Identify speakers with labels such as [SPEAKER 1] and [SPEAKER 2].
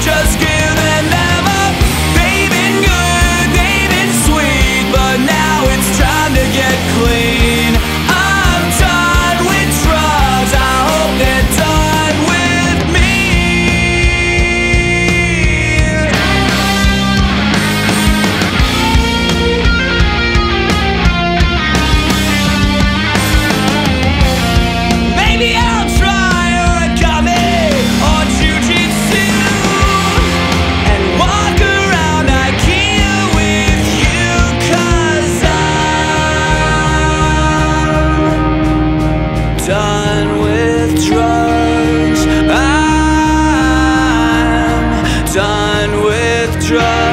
[SPEAKER 1] just give done with drugs. I'm done with drugs.